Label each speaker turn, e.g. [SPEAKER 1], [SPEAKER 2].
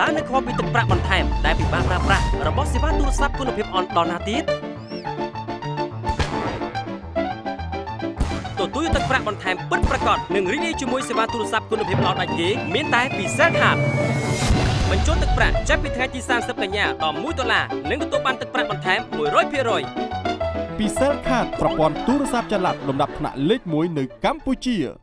[SPEAKER 1] តើនៅខុសពីទឹកប្រាក់បន្ថែមដែលពិបាកប្រើប្រាស់របស់សេវាទូរស័ព្ទគុណភាពអន់ដល់ណាទៀតទទួលទឹកប្រាក់បន្ថែមពិតប្រាកដនិងរីករាយជាមួយសេវាទូរស័ព្ទគុណភាពល្អដាច់គេមានតែពី Cell Card បញ្ចូលទឹកប្រាក់ចាប់ពីថ្ងៃទី30កញ្ញាដល់1ដុល្លារនិងទទួលបានទឹកប្រាក់បន្ថែម100%
[SPEAKER 2] ពី Cell Card ប្រព័ន្ធទូរស័ព្ទចល័តលំដាប់ថ្នាក់លេខ1នៅកម្ពុជា